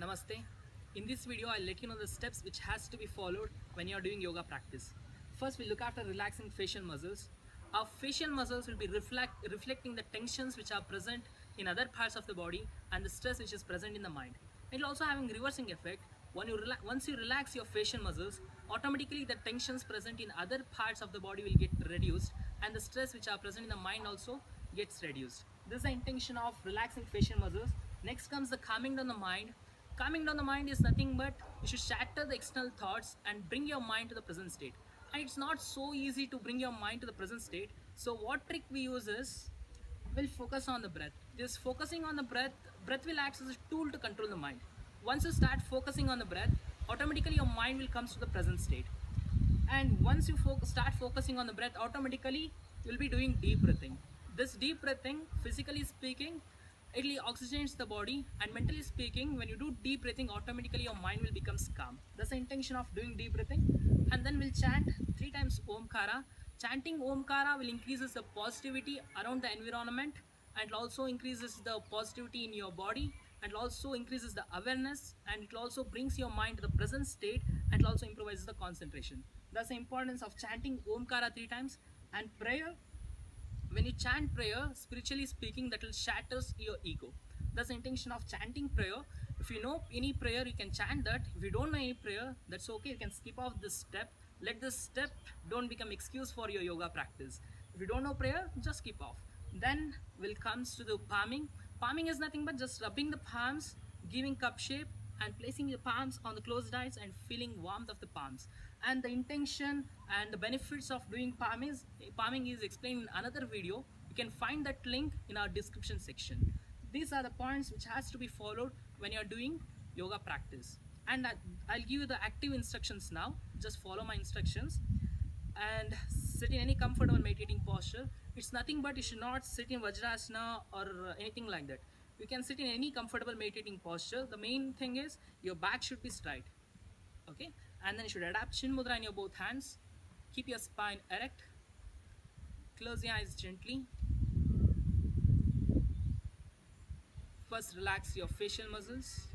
Namaste. In this video, I'll let you know the steps which has to be followed when you're doing yoga practice. First, we look after relaxing facial muscles. Our facial muscles will be reflect, reflecting the tensions which are present in other parts of the body and the stress which is present in the mind. It will also having reversing effect. When you once you relax your facial muscles, automatically the tensions present in other parts of the body will get reduced and the stress which are present in the mind also gets reduced. This is the intention of relaxing facial muscles. Next comes the calming down the mind. Calming down the mind is nothing but you should shatter the external thoughts and bring your mind to the present state. And it's not so easy to bring your mind to the present state. So what trick we use is we'll focus on the breath. Just focusing on the breath, breath will act as a tool to control the mind. Once you start focusing on the breath, automatically your mind will come to the present state. And once you fo- start focusing on the breath, automatically you'll be doing deep breathing. This deep breathing, physically speaking, it oxygenates the body and mentally speaking when you do deep breathing automatically your mind will become calm. That's the intention of doing deep breathing. And then we'll chant three times omkara chanting omkara will increases the positivity around the environment and also increases the positivity in your body and also increases the awareness and it also brings your mind to the present state and also improvises the concentration. That's the importance of chanting omkara three times and prayer when you chant prayer spiritually speaking that will shatters your ego. That's the intention of chanting prayer if you know any prayer you can chant that. If you don't know any prayer that's okay you can skip off this step. Let this step don't become excuse for your yoga practice. If you don't know prayer just skip off. Then will comes to the palming. Palming is nothing but just rubbing the palms giving cup shape and placing your palms on the closed eyes and feeling warmth of the palms and the intention and the benefits of doing palm is, palming is explained in another video. You can find that link in our description section. These are the points which has to be followed when you're doing yoga practice. And I, i'll give you the active instructions now. Just follow my instructions. And sit in any comfortable meditating posture. It's nothing but you should not sit in vajrasana or anything like that. You can sit in any comfortable meditating posture. The main thing is your back should be straight. Okay and then you should adapt. Chin mudra in your both hands. Keep your spine erect. Close your eyes gently. First relax your facial muscles.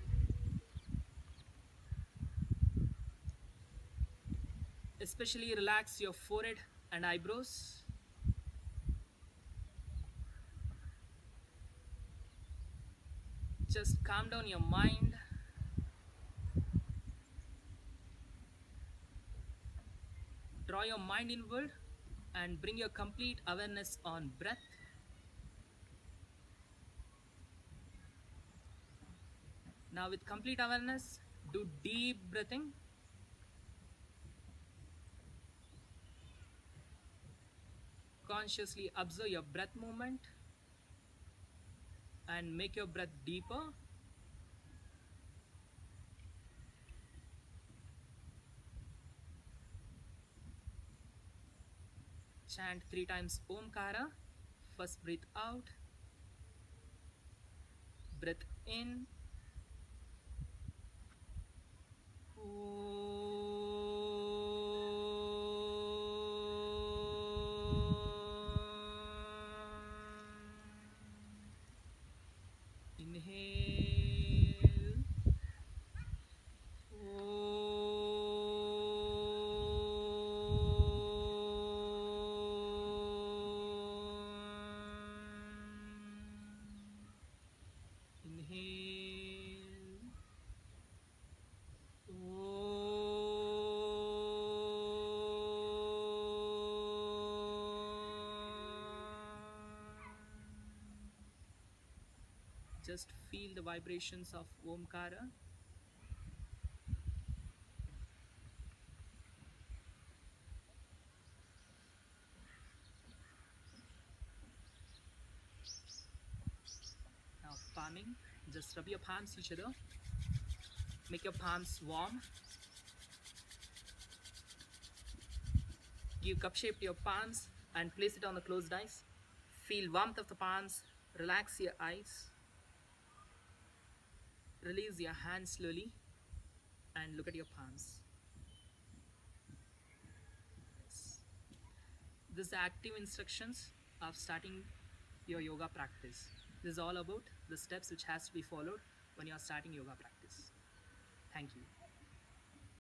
Especially relax your forehead and eyebrows. Just calm down your mind draw your mind inward and bring your complete awareness on breath. Now with complete awareness do deep breathing. Consciously observe your breath movement and make your breath deeper chant three times omkara first breathe out breath in Inhale. Just feel the vibrations of Omkara. Now just rub your palms each other. Make your palms warm. Give cup shape to your palms and place it on the closed eyes. Feel warmth of the palms. Relax your eyes. Release your hands slowly and look at your palms. This is the active instructions of starting your yoga practice. This is all about the steps which has to be followed when you are starting yoga practice. Thank you.